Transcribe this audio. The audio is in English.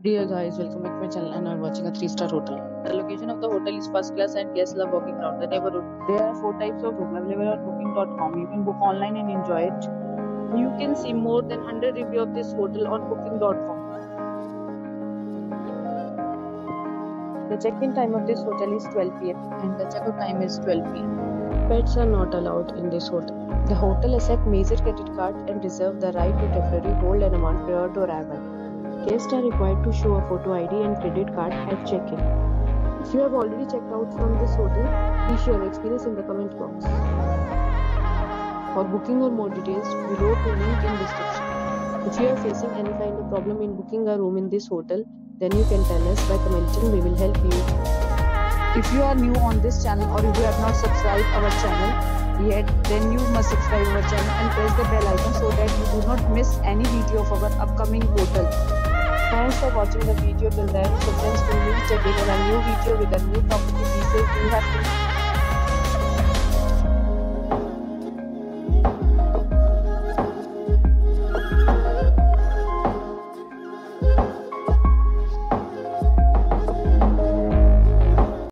Dear guys, welcome back to my channel and are watching a 3-star hotel. The location of the hotel is first class and guests love walking around the neighborhood. There are 4 types of room available on booking.com. You can book online and enjoy it. You can see more than 100 reviews of this hotel on booking.com. The check-in time of this hotel is 12 pm and the check-out time is 12 pm. Pets are not allowed in this hotel. The hotel accepts major credit card and reserve the right to temporarily hold an amount prior to arrival. Guests are required to show a photo ID and credit card at check-in. If you have already checked out from this hotel, please share your experience in the comment box. For booking or more details, below to link in description. If you are facing any kind of problem in booking a room in this hotel, then you can tell us by commenting. We will help you. If you are new on this channel or if you have not subscribed our channel yet, then you must subscribe our channel and press the bell icon so that you do not miss any video of our upcoming hotel. Thanks for watching the video till the end. So friends, we'll meet again in a new video with a new property details. You have